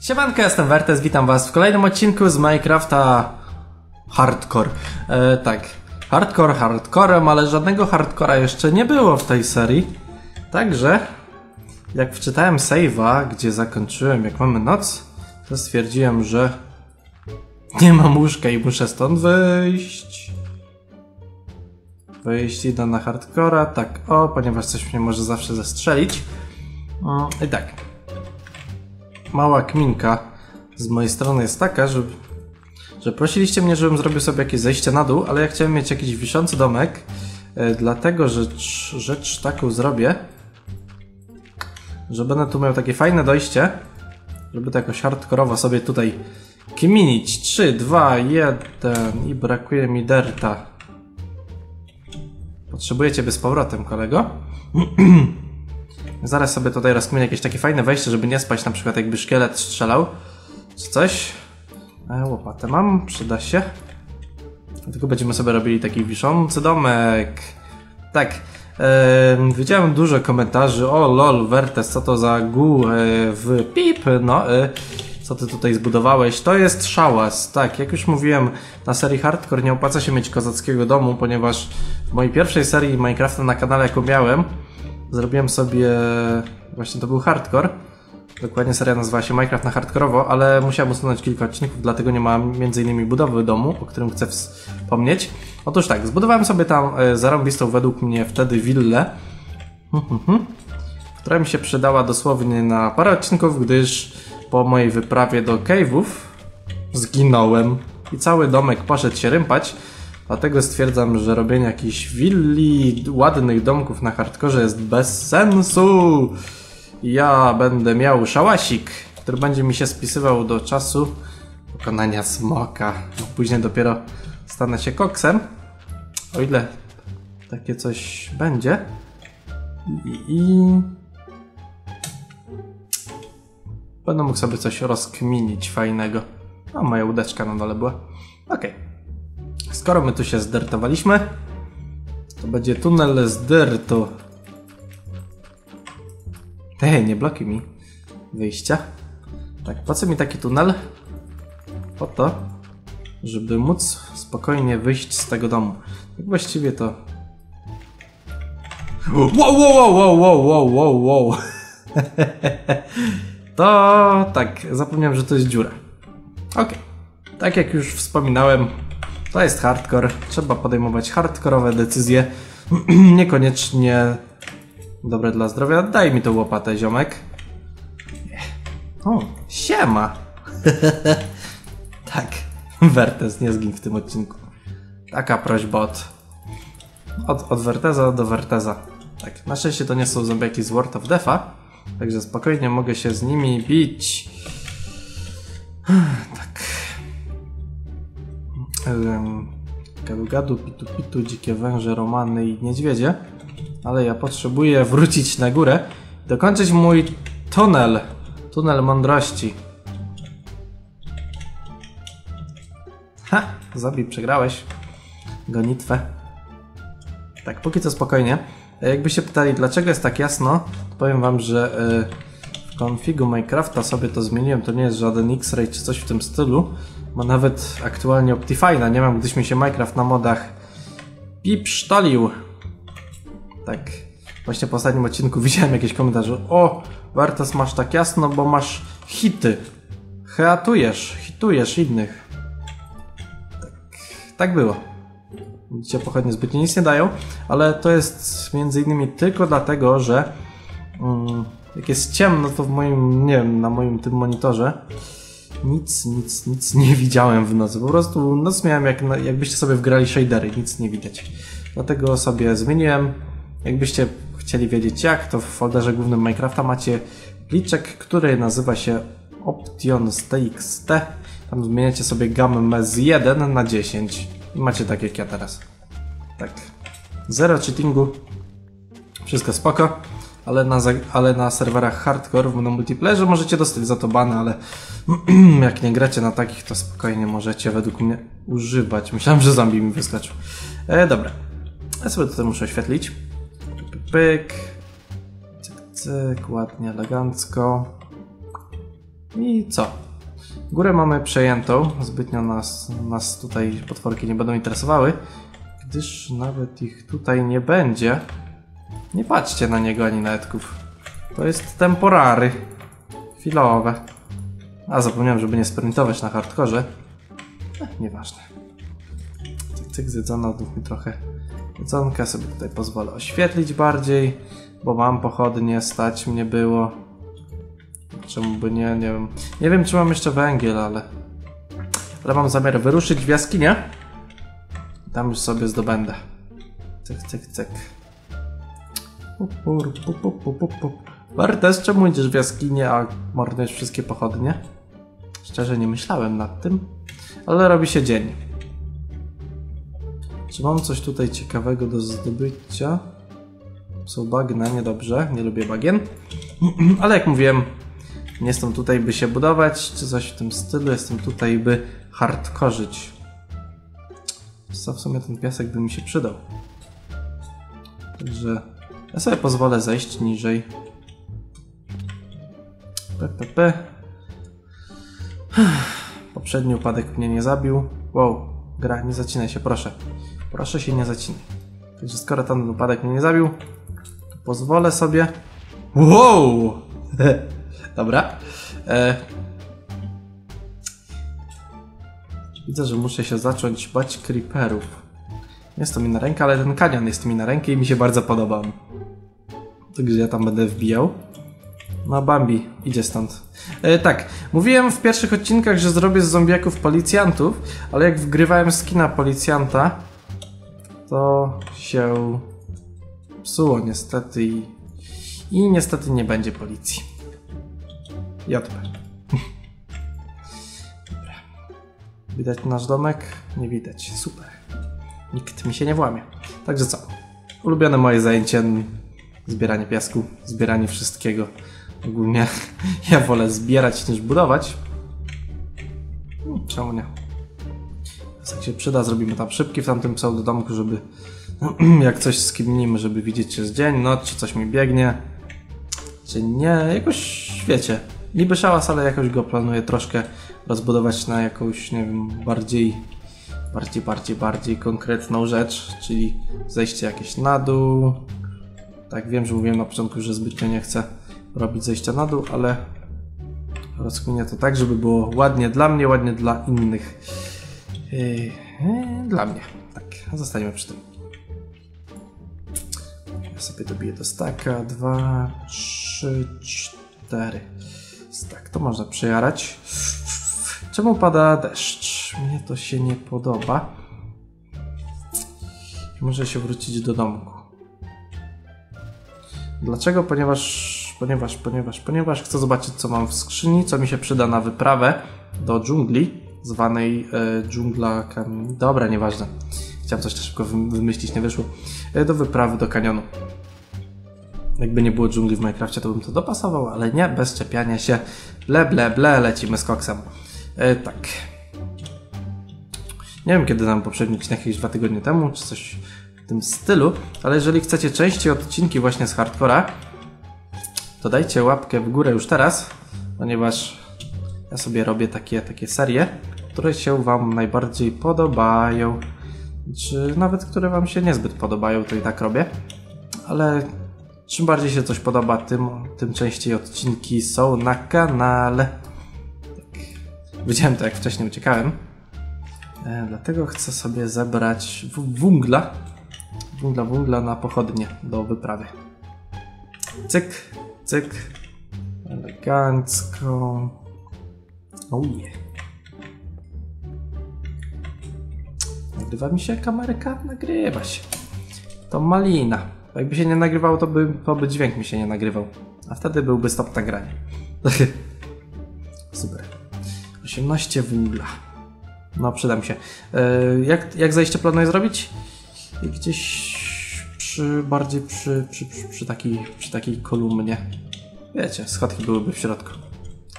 Siemanko, jestem Wertes, witam was w kolejnym odcinku z Minecrafta Hardcore. E, tak, hardcore hardcorem, ale żadnego hardcora jeszcze nie było w tej serii. Także, jak wczytałem save'a, gdzie zakończyłem jak mamy noc, to stwierdziłem, że nie mam łóżka i muszę stąd wyjść. Wyjść idę na hardcora, tak o, ponieważ coś mnie może zawsze zastrzelić. Mm, I tak, mała kminka z mojej strony jest taka, że, że prosiliście mnie, żebym zrobił sobie jakieś zejście na dół, ale ja chciałem mieć jakiś wiszący domek, e, dlatego rzecz, rzecz taką zrobię, że będę tu miał takie fajne dojście, żeby to jakoś hardkorowo sobie tutaj kminić. 3, 2, 1 i brakuje mi derta. Potrzebuję ciebie z powrotem, kolego. Zaraz sobie tutaj rozkminię jakieś takie fajne wejście, żeby nie spać na przykład jakby szkielet strzelał. Czy coś. E, łopatę mam, przyda się. Tylko będziemy sobie robili taki wiszący domek. Tak. E, widziałem dużo komentarzy. O lol, Wertes, co to za gu e, w pip? No, e, co ty tutaj zbudowałeś? To jest szałas. Tak, jak już mówiłem na serii Hardcore, nie opłaca się mieć kozackiego domu, ponieważ w mojej pierwszej serii Minecrafta na kanale, jaką miałem, zrobiłem sobie, właśnie to był hardcore, dokładnie seria nazywała się Minecraft na hardkorowo, ale musiałem usunąć kilka odcinków, dlatego nie ma m.in. budowy domu, o którym chcę wspomnieć. Otóż tak, zbudowałem sobie tam e, zarąbistą według mnie wtedy willę, która mi się przydała dosłownie na parę odcinków, gdyż po mojej wyprawie do cave'ów zginąłem i cały domek poszedł się rympać, Dlatego stwierdzam, że robienie jakichś willi, ładnych domków na hardkorze jest bez sensu. Ja będę miał szałasik, który będzie mi się spisywał do czasu pokonania smoka. No, później dopiero stanę się koksem. O ile takie coś będzie. I, i... Będę mógł sobie coś rozkminić fajnego. A moja łódeczka na dole była. Okej. Okay. Skoro my tu się zdertowaliśmy, to będzie tunel z dyrtu. Hej, nie blokuj mi wyjścia. Tak, po co mi taki tunel? Po to, żeby móc spokojnie wyjść z tego domu. Tak właściwie to... Wow, wow, wow, wow, wow, wow, wow. to tak, zapomniałem, że to jest dziura. Ok. Tak jak już wspominałem, to jest hardcore. Trzeba podejmować hardkorowe decyzje. Niekoniecznie dobre dla zdrowia. Daj mi tą łopatę, ziomek. O, siema. tak, Wertes, nie zgin w tym odcinku. Taka prośba od, od, od Werteza do Werteza. Tak, na szczęście to nie są zombiaki z World of Defa, także spokojnie mogę się z nimi bić. tak. Gadu gadu, pitu pitu, dzikie węże, romany i niedźwiedzie. Ale ja potrzebuję wrócić na górę dokończyć mój tunel. Tunel mądrości. Ha! Zabij, przegrałeś. Gonitwę. Tak, póki co spokojnie. E, jakbyście pytali, dlaczego jest tak jasno, powiem wam, że yy, w konfigu Minecrafta sobie to zmieniłem. To nie jest żaden X-Ray czy coś w tym stylu. Ma nawet aktualnie Optifine'a nie mam, gdyż mi się Minecraft na modach pipsztolił. Tak, właśnie po ostatnim odcinku widziałem jakieś komentarze. O, Wartos masz tak jasno, bo masz hity. Heatujesz, hitujesz innych. Tak, tak było. Widzicie, pochodnie zbytnio nic nie dają, ale to jest między innymi tylko dlatego, że mm, jak jest ciemno, to w moim, nie wiem, na moim tym monitorze nic, nic, nic nie widziałem w nocy. Po prostu noc miałem jak, jakbyście sobie wgrali shadery, nic nie widać. Dlatego sobie zmieniłem. Jakbyście chcieli wiedzieć jak, to w folderze głównym Minecrafta macie pliczek, który nazywa się options.txt. Tam zmieniacie sobie gammę z 1 na 10 i macie tak jak ja teraz. Tak. Zero cheatingu. Wszystko spoko. ale na, ale na serwerach hardcore na multiplayerze możecie dostać za to bany, ale jak nie gracie na takich, to spokojnie możecie według mnie używać. Myślałem, że zombie mi wyskoczył. E, dobra. Ja sobie tutaj muszę oświetlić. Pyk. Cyk, cyk, ładnie, elegancko. I co? Górę mamy przejętą. Zbytnio nas, nas tutaj potworki nie będą interesowały, gdyż nawet ich tutaj nie będzie. Nie patrzcie na niego ani na etków. To jest temporary. Chwilowe. A zapomniałem, żeby nie sprintować na hardkorze. Eh, nieważne. Cyk, cyk, odmów mi trochę jedzonka. Sobie tutaj pozwolę oświetlić bardziej, bo mam pochodnie, stać mnie było. Czemu by nie, nie wiem. Nie wiem, czy mam jeszcze węgiel, ale... Ale mam zamiar wyruszyć w jaskinię. Tam już sobie zdobędę. Cyk, cyk, cyk. Bartes, czemu idziesz w jaskinię, a marnujesz wszystkie pochodnie? Szczerze nie myślałem nad tym, ale robi się dzień. Czy mam coś tutaj ciekawego do zdobycia? Są bagna, niedobrze, nie lubię bagien. Ale jak mówiłem, nie jestem tutaj, by się budować, czy coś w tym stylu, jestem tutaj, by hardkorzyć. Co w sumie ten piasek by mi się przydał. Także ja sobie pozwolę zejść niżej. PPP. Poprzedni upadek mnie nie zabił. Wow, gra, nie zacinaj się, proszę. Proszę się nie zacinaj. Także skoro ten upadek mnie nie zabił, pozwolę sobie... Wow! Dobra. E... Widzę, że muszę się zacząć bać creeperów. Jest to mi na rękę, ale ten kanion jest mi na rękę i mi się bardzo podoba. Także ja tam będę wbijał. No, Bambi, idzie stąd. E, tak, mówiłem w pierwszych odcinkach, że zrobię z zombiaków policjantów, ale jak wgrywałem skina policjanta, to się psuło niestety i, i niestety nie będzie policji. JP. Dobra. Widać nasz domek? Nie widać. Super. Nikt mi się nie włamie. Także co? Ulubione moje zajęcie zbieranie piasku, zbieranie wszystkiego. Ogólnie ja wolę zbierać niż budować. No, Czemu nie? Jak się przyda, zrobimy tam szybki w tamtym pseudodomku, żeby jak coś skimnimy, żeby widzieć, czy jest dzień, noc, czy coś mi biegnie, czy nie. Jakoś, wiecie, niby szałas, ale jakoś go planuję troszkę rozbudować na jakąś, nie wiem, bardziej, bardziej, bardziej, bardziej konkretną rzecz, czyli zejście jakieś na dół. Tak, wiem, że mówiłem na początku, że zbytnio nie chcę robić zejścia na dół, ale rozkminię to tak, żeby było ładnie dla mnie, ładnie dla innych. Yy, yy, dla mnie. Tak, zostaniemy przy tym. Ja sobie dobiję do staka. Dwa, trzy, cztery. Tak, to można przejarać. Czemu pada deszcz? Mnie to się nie podoba. Muszę się wrócić do domku. Dlaczego? Ponieważ, ponieważ, ponieważ, ponieważ chcę zobaczyć, co mam w skrzyni, co mi się przyda na wyprawę do dżungli, zwanej e, dżungla kamieni. Dobra, nieważne. Chciałem coś szybko wym- wymyślić, nie wyszło. E, do wyprawy do kanionu. Jakby nie było dżungli w Minecrafcie, to bym to dopasował, ale nie, bez czepiania się. Ble, ble, ble, lecimy z koksem. E, tak. Nie wiem, kiedy nam poprzedni odcinek, jakieś dwa tygodnie temu, czy coś w tym stylu, ale jeżeli chcecie częściej odcinki właśnie z hardcora, to dajcie łapkę w górę już teraz, ponieważ ja sobie robię takie, takie serie, które się Wam najbardziej podobają, czy nawet które Wam się niezbyt podobają, to i tak robię, ale czym bardziej się coś podoba, tym, tym częściej odcinki są na kanale. Tak. Widziałem to, jak wcześniej uciekałem. E, dlatego chcę sobie zebrać wungla. Wungla, wungla na pochodnie do wyprawy. Cyk, cyk. Elegancko. Oh yeah. Nagrywa mi się kamerka? Nagrywa się. To malina. Jakby się nie nagrywało, to by, to by dźwięk mi się nie nagrywał. A wtedy byłby stop nagrania. Super. 18 węgla. No, przyda mi się. E, jak, jak zajście planuję zrobić? Gdzieś przy, bardziej przy, przy, przy, przy, takiej, przy takiej kolumnie. Wiecie, schodki byłyby w środku.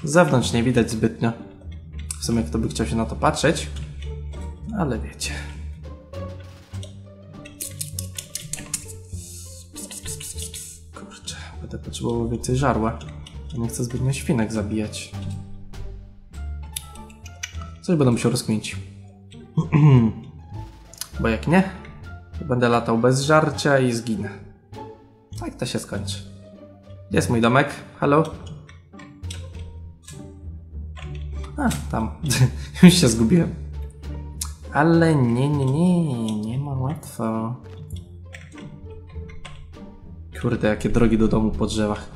Z zewnątrz nie widać zbytnio. W sumie kto by chciał się na to patrzeć. Ale wiecie. Kurczę, będę potrzebował więcej żarła. Nie chcę zbytnio świnek zabijać. Coś będę musiał rozkminić. Bo jak nie, to będę latał bez żarcia i zginę. Tak to się skończy. Jest mój domek? Halo? A, tam. Już się zgubiłem. Ale nie, nie, nie, nie ma łatwo. Kurde, jakie drogi do domu po drzewach.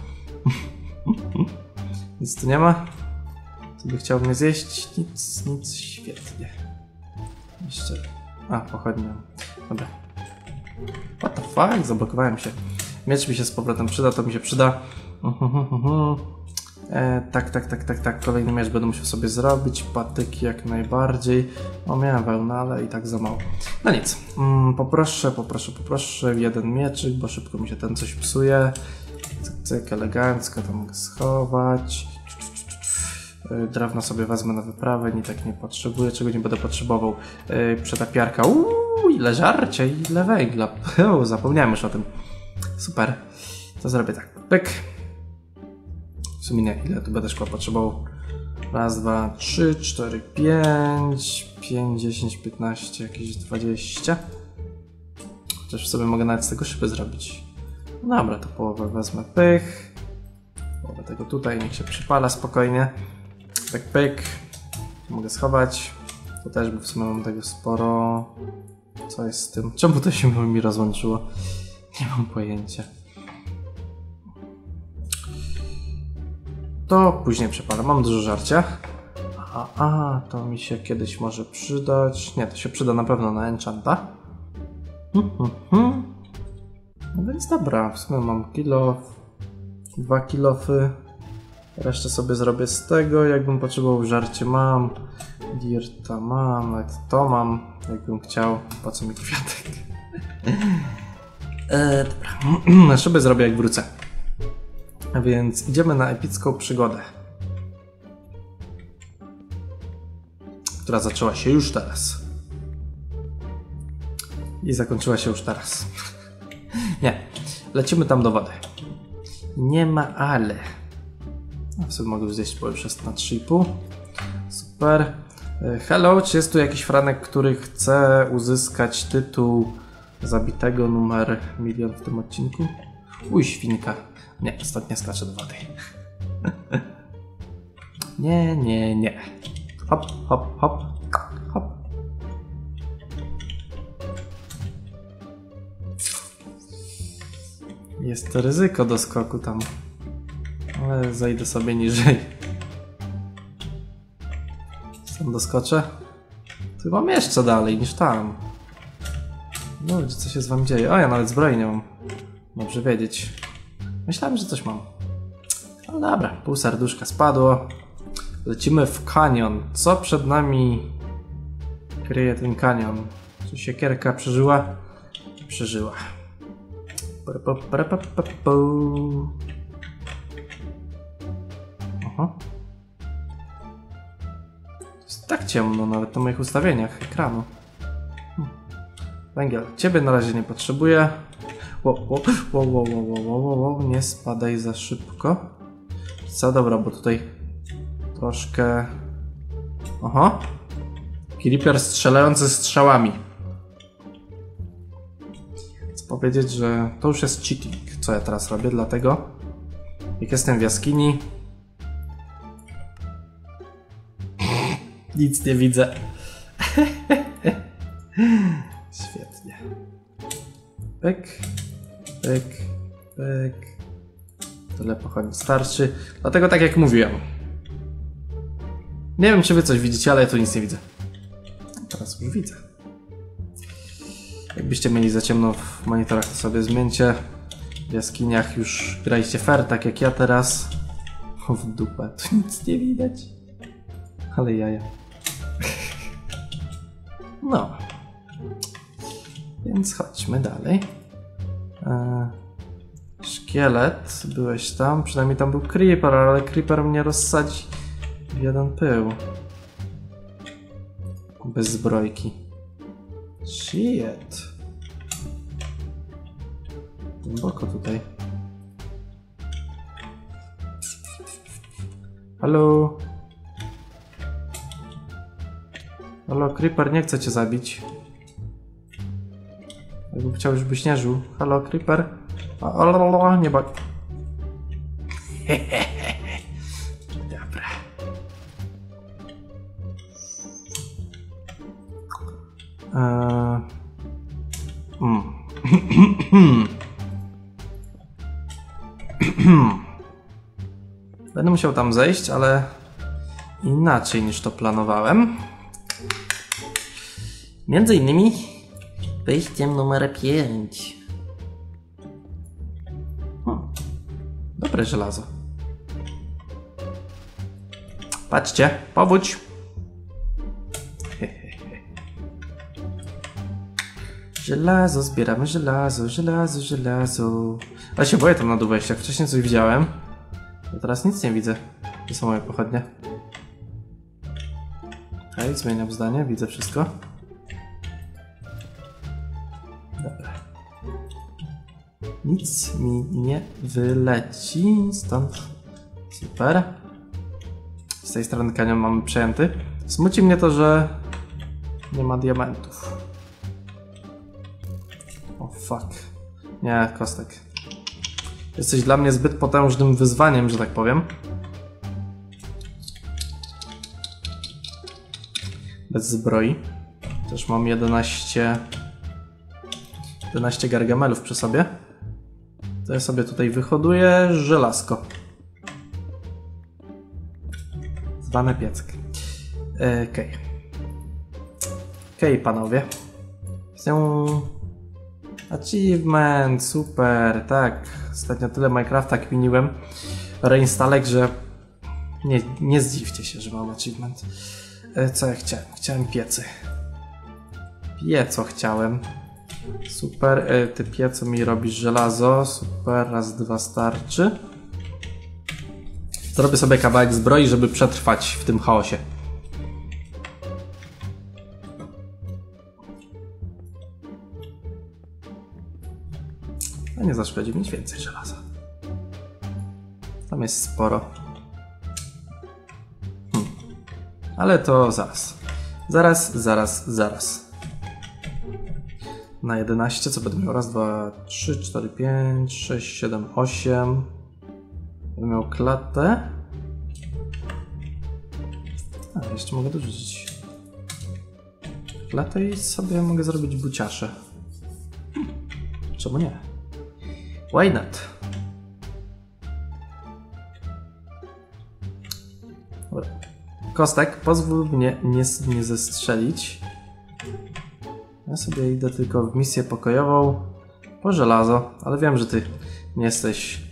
Nic tu nie ma? Co by chciał mnie zjeść? Nic, nic, świetnie. Jeszcze... A, pochodnia. Dobra. What the fuck? Zablokowałem się. Miecz mi się z powrotem przyda, to mi się przyda. E, tak, tak, tak, tak, tak. Kolejny miecz będę musiał sobie zrobić. Patyki jak najbardziej. O, miałem wełnę, ale i tak za mało. No nic. Mm, poproszę, poproszę, poproszę. Jeden mieczyk, bo szybko mi się ten coś psuje. Cyk, elegancko to mogę schować. E, Drewno sobie wezmę na wyprawę, nie tak nie potrzebuję, czego nie będę potrzebował. Yy, przetapiarka, uuu, ile żarcia, ile węgla. Zapomniałem już o tym. Super. To zrobię tak. Pyk. Sumie nie, ile tu będę szkła potrzebował. Raz, dwa, trzy, cztery, pięć, pięć, dziesięć, piętnaście, jakieś dwadzieścia. Chociaż sobie mogę nawet z tego szyby zrobić. No dobra, to połowę wezmę pych. Połowę tego tutaj, niech się przypala spokojnie. Pyk, pyk. Mogę schować. To też, bo w sumie mam tego sporo. Co jest z tym? Czemu to się mi rozłączyło? Nie mam pojęcia. To później przepalę. Mam dużo żarcia. A, a, to mi się kiedyś może przydać. Nie, to się przyda na pewno na enchanta. Hmm, hmm, hmm. No więc dobra, w sumie mam kilo, dwa kilofy. Resztę sobie zrobię z tego, jakbym potrzebował żarcie mam. Dirta mam, nawet to mam, jakbym chciał. Po co mi kwiatek? e, dobra, szyby zrobię jak wrócę. Więc idziemy na epicką przygodę. Która zaczęła się już teraz. I zakończyła się już teraz. Nie, lecimy tam do wody. Nie ma ale. A sobie mogę zjeść, bo już na 3,5. Super. E, Hello, czy jest tu jakiś franek, który chce uzyskać tytuł zabitego numer milion w tym odcinku? Uj, świnka. Nie, stąd nie skaczę do wody. nie, nie, nie. Hop, hop, hop, hop. Jest to ryzyko do skoku tam. Ale zejdę sobie niżej. Tam doskoczę. Tu mam jeszcze dalej niż tam. No, co się z wami dzieje? O, ja nawet zbroi nie mam. Dobrze wiedzieć. Myślałem, że coś mam. No dobra, pół serduszka spadło. Lecimy w kanion. Co przed nami kryje ten kanion? Czy siekierka przeżyła? Przeżyła. Aha. Jest tak ciemno nawet na moich ustawieniach ekranu. Hmm. Węgiel, ciebie na razie nie potrzebuję. Wow, wow, wow, wow, wow, wow, wow, wow, nie spadaj za szybko. Co, dobra, bo tutaj troszkę... Oho. Creeper strzelający strzałami. Chcę powiedzieć, że to już jest cheating, co ja teraz robię, dlatego jak jestem w jaskini... Nic nie widzę. Świetnie. Pyk pyk, pyk. Tyle pochodni starczy. Dlatego tak jak mówiłem. Nie wiem, czy wy coś widzicie, ale ja tu nic nie widzę. Teraz już widzę. Jakbyście mieli za ciemno w monitorach, to sobie zmieńcie. W jaskiniach już graliście fair, tak jak ja teraz. O, w dupę, tu nic nie widać. Ale jaja. No. Więc chodźmy dalej. Szkielet, byłeś tam, przynajmniej tam był creeper, ale creeper mnie rozsadzi w jeden pył. Bez zbrojki. Shit. Głęboko tutaj. Halo? Halo, Creeper, nie chcę cię zabić. Chciał, już byś nie żył. Halo, Creeper? O, nie ba... Dobra. Eee... Mm. Będę musiał tam zejść, ale inaczej niż to planowałem. Między innymi wejściem numer 5. Hmm. Dobre żelazo. Patrzcie, powódź. Żelazo, zbieramy żelazo, żelazo, żelazo. Ale się boję tam na dół wejść, jak wcześniej coś widziałem. To teraz nic nie widzę. To są moje pochodnie. Okej, zmieniam zdanie, widzę wszystko. Nic mi nie wyleci stąd. Super. Z tej strony kanion mamy przejęty. Smuci mnie to, że nie ma diamentów. O fuck. Nie, kostek. Jesteś dla mnie zbyt potężnym wyzwaniem, że tak powiem. Bez zbroi. Też mam 11... 11 gargamelów przy sobie. To ja sobie tutaj wyhoduję żelazko. Zwane piecyk. Okej. Okay. Okej, okay, panowie. Chcę... Achievement, super, tak. Ostatnio tyle Minecrafta kminiłem. Reinstalek, że nie, nie zdziwcie się, że mam achievement. E, co ja chciałem? Chciałem piecy. Pieco chciałem. Super, e, ty pieco mi robisz żelazo. Super, raz, dwa starczy. Zrobię sobie kawałek zbroi, żeby przetrwać w tym chaosie. A nie zaszkodzi mieć więcej żelaza. Tam jest sporo. Hmm. Ale to zaraz. Zaraz, zaraz, zaraz. Na 11 co będę miał? Raz, dwa, trzy, cztery, pięć, sześć, siedem, osiem. Będę miał klatę. A, jeszcze mogę dorzucić. Klatę i sobie mogę zrobić buciasze. Czemu nie? Why not? Dobra. Kostek, pozwól mnie nie, nie zestrzelić. Ja sobie idę tylko w misję pokojową po żelazo, ale wiem, że ty nie jesteś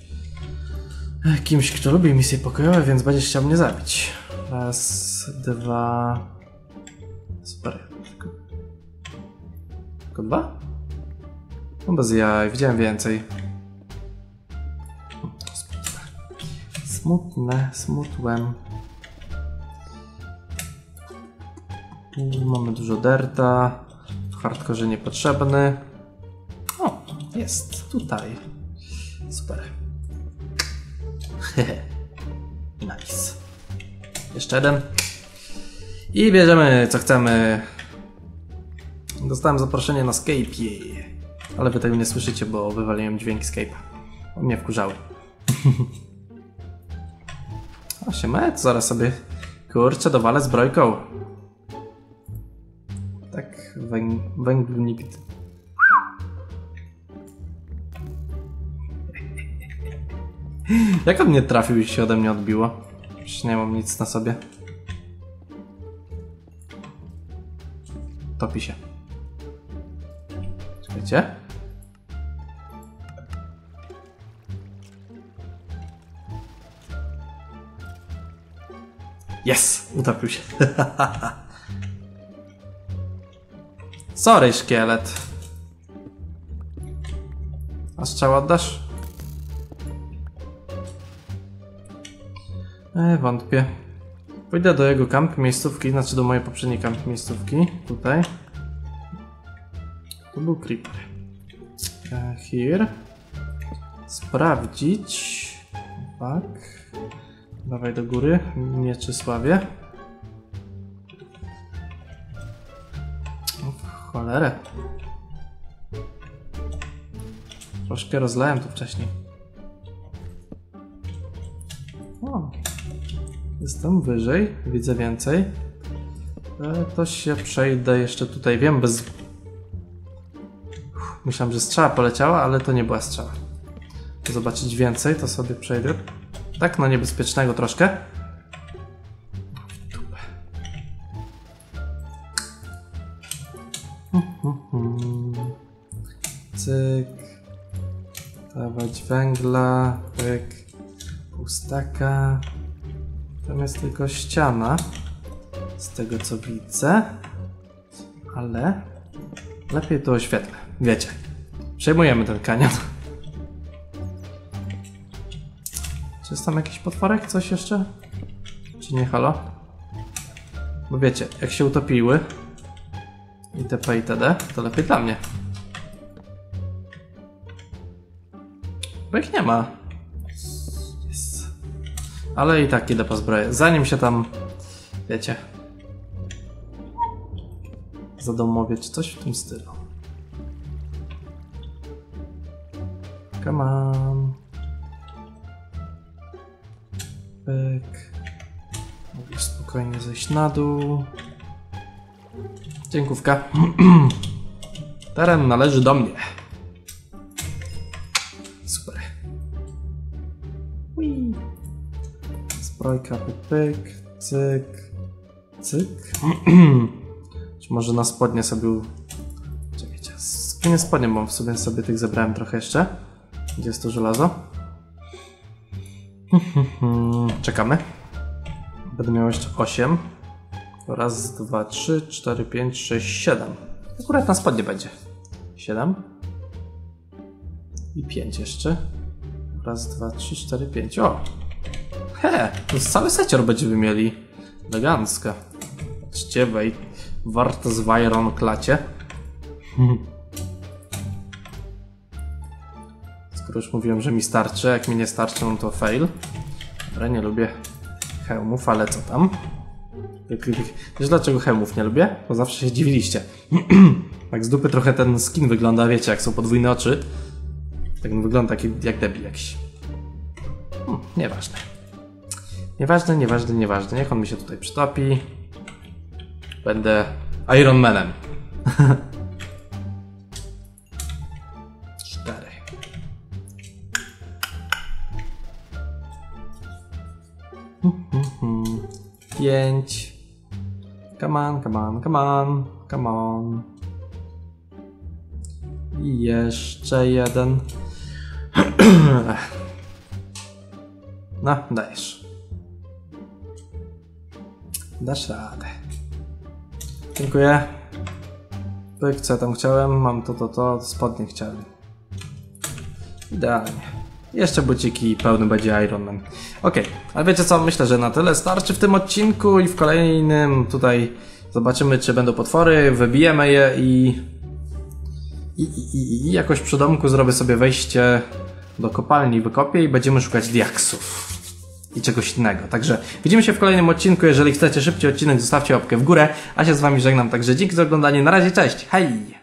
kimś, kto lubi misje pokojowe, więc będziesz chciał mnie zabić. Raz, dwa... Super. Tylko, tylko dwa? No bez jaj, widziałem więcej. Smutne, smutłem. Tu mamy dużo derta. W hardkorze niepotrzebny. O, jest tutaj. Super. Nice. Jeszcze jeden. I bierzemy co chcemy. Dostałem zaproszenie na Skype. Ale wy tego nie słyszycie, bo wywaliłem dźwięk Skype'a. Mnie wkurzały. 8 met, zaraz sobie kurczę dowalę zbrojką. Tak, węg węglu nigdy. Jak on nie trafił i się ode mnie odbiło? Przecież nie mam nic na sobie. Topi się. Czekajcie. Yes! Utopił się. Sorry, szkielet. A strzał oddasz? E, wątpię. Pójdę do jego kamp miejscówki, znaczy do mojej poprzedniej kamp miejscówki. Tutaj. To był creeper. E, here. Sprawdzić. Tak. Dawaj do góry, Mieczysławie. Cholerę. Troszkę rozlałem tu wcześniej. O. Jestem wyżej, widzę więcej. E, To się przejdę jeszcze tutaj. Wiem, bez. Myślałem, że strzała poleciała, ale to nie była strzała. Zobaczyć więcej, to sobie przejdę. Tak, no niebezpiecznego troszkę. Węgla. Pyk. Pustaka. Tam jest tylko ściana. Z tego co widzę. Ale lepiej to oświetlę. Wiecie. Przejmujemy ten kanion. Czy jest tam jakiś potworek? Coś jeszcze? Czy nie halo? Bo wiecie, jak się utopiły itp. itd., to lepiej dla mnie. Bo ich nie ma. Jest. Ale i tak idę po zbroję. Zanim się tam, wiecie, zadomowię, czy coś w tym stylu. Come on. Pyk. Mogę spokojnie zejść na dół. Dziękówka. Teren należy do mnie. Zbrojka, pyk, pyk, cyk, cyk. Czy może na spodnie sobie... Czekajcie, skinie spodnie, bo w sobie sobie tych zebrałem trochę jeszcze. Gdzie jest to żelazo? Czekamy. Będę miał jeszcze 8. Raz, dwa, trzy, cztery, pięć, sześć, siedem. Akurat na spodnie będzie. 7. I 5 jeszcze. Raz, dwa, trzy, cztery, pięć. O! He! To cały secior będziemy mieli. Elegancko. Patrzcie. Warto z Iron klacie. Skoro już mówiłem, że mi starczy, jak mi nie starczy, no to fail. Dobra, nie lubię hełmów, ale co tam? Wiesz dlaczego hełmów nie lubię? Bo zawsze się dziwiliście. tak z dupy trochę ten skin wygląda, wiecie, jak są podwójne oczy. Tak wygląda taki, jak debil jakiś. Hmm, nieważne. Nieważne, nieważne, nieważne. Niech on mi się tutaj przytopi. Będę Iron Manem. Cztery. Pięć. Come on, come on, come on, come on. I jeszcze jeden. No, dajesz. Dasz radę. Dziękuję. Pyk, co tam chciałem? Mam to, to, to. Spodnie chciałem. Idealnie. Jeszcze buciki i pełny będzie Iron Man. Okej, ale wiecie co? Myślę, że na tyle starczy w tym odcinku i w kolejnym tutaj zobaczymy, czy będą potwory, wybijemy je. I, i, i, i jakoś przy domku zrobię sobie wejście do kopalni, wykopię i będziemy szukać diaksów i czegoś innego. Także widzimy się w kolejnym odcinku. Jeżeli chcecie szybciej odcinek, zostawcie łapkę w górę. A się z wami żegnam. Także dzięki za oglądanie. Na razie, cześć. Hej!